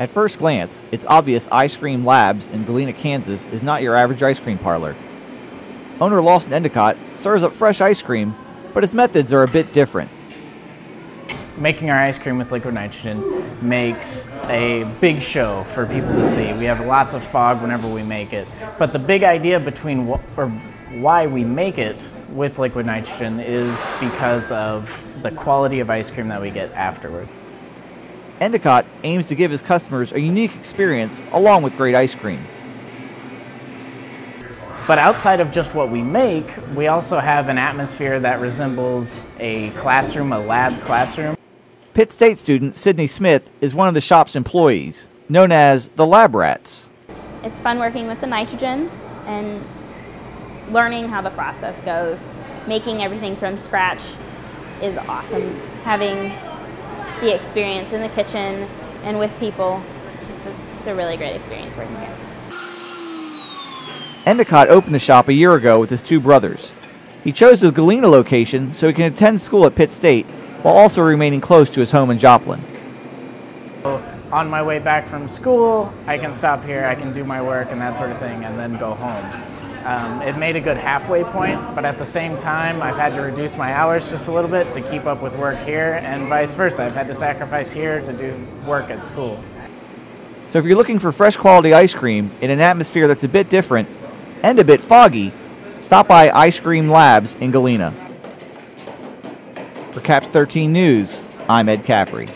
At first glance, it's obvious Ice Cream Labs in Galena, Kansas is not your average ice cream parlor. Owner Lawson Endicott serves up fresh ice cream, but his methods are a bit different. Making our ice cream with liquid nitrogen makes a big show for people to see. We have lots of fog whenever we make it, but the big idea between or why we make it with liquid nitrogen is because of the quality of ice cream that we get afterward. Endicott aims to give his customers a unique experience along with great ice cream. But outside of just what we make, we also have an atmosphere that resembles a classroom, a lab classroom. Pitt State student Sydney Smith is one of the shop's employees, known as the Lab Rats. It's fun working with the nitrogen and learning how the process goes. Making everything from scratch is awesome. Having the experience in the kitchen and with people, it's, a, it's a really great experience working here. Endicott opened the shop a year ago with his two brothers. He chose the Galena location so he can attend school at Pitt State while also remaining close to his home in Joplin. On my way back from school, I can stop here, I can do my work and that sort of thing, and then go home. Um, it made a good halfway point, but at the same time, I've had to reduce my hours just a little bit to keep up with work here, and vice versa. I've had to sacrifice here to do work at school. So if you're looking for fresh quality ice cream in an atmosphere that's a bit different and a bit foggy, stop by Ice Cream Labs in Galena. For Caps 13 News, I'm Ed Caffrey.